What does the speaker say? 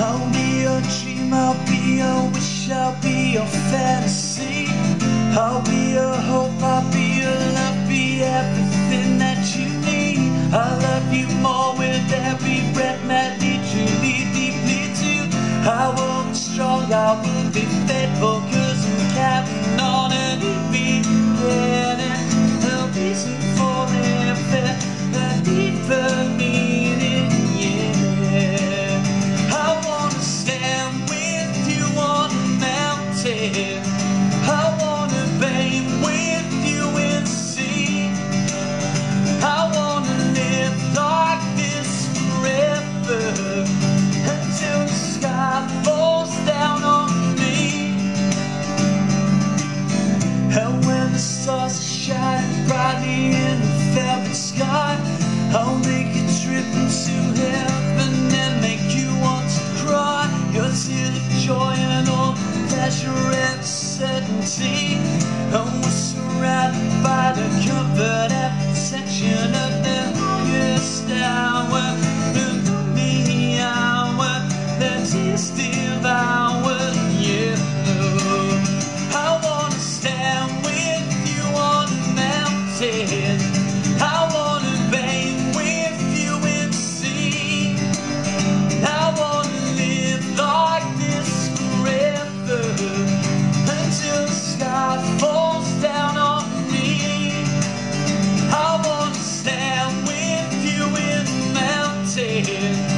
I'll be your dream, I'll be your wish, I'll be your fantasy. I'll be your hope, I'll be your love, be everything that you need. I love you more with every breath, madly, truly, deeply too. I will be strong, I will be faithful, joy and all pleasure and certainty. And we're surrounded by the comfort and protection of the highest hour. The lonely hour, the tears I